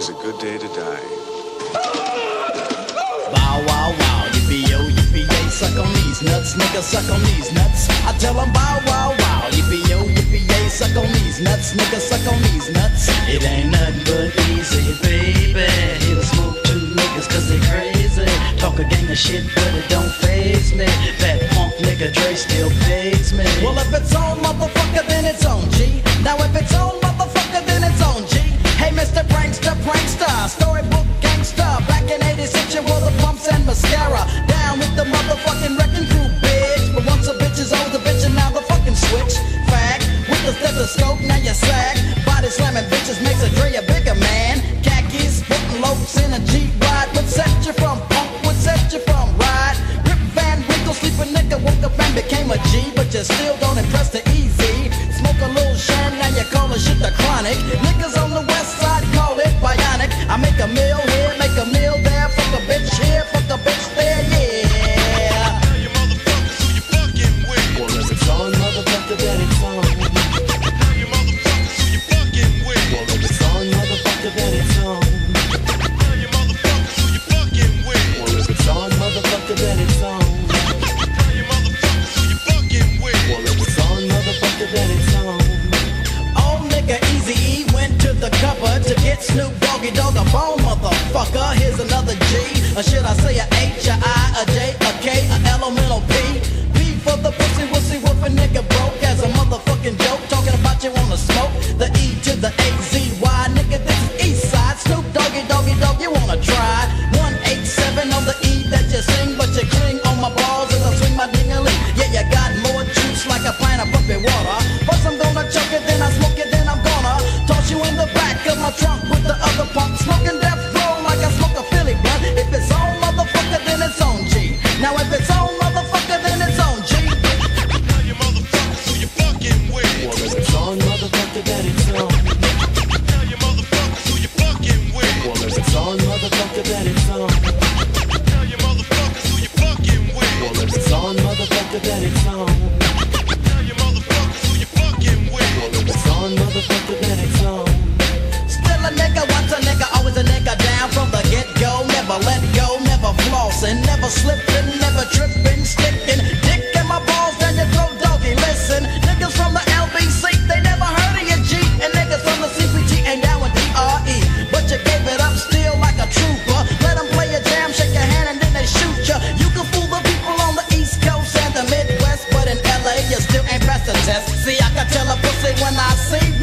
is a good day to die. Bow wow wow, yippee yo, yippee yay, suck on these nuts, nigga, suck on these nuts. I tell 'em bow wow wow, yippee yo, yippee yay, suck on these nuts, nigga, suck on these nuts. It ain't nothing but Eazy, baby. A smoke two niggas cause they crazy. Talk a gang of shit, but it don't phase me. Fat punk nigga Dre still pays me. Well, if it's on, motherfucker, the wrecking crew, bitch. But once a bitch is old, the bitch and now the fucking switch. Fact, with the stethoscope, now you sack. Body slamming bitches makes a Dre a bigger man. Khakis, putting lopes in a G-Ride. What set you from punk? What set you from ride? Rip Van Winkle, sleeping nigga, woke up and became a G. But you still the cover to get Snoop Doggy Dogg a bone, motherfucker. Then it's on. Tell you motherfuckers who you fucking with. Well, if it's on, motherfucker, then it's on. Tell you motherfuckers who you fucking with. Well, if it's on, motherfucker, then it's on. Still a nigga, once a nigga, always a nigga down from the get-go. Never let go, never flossing, never slipping, never tripping, sticking. I can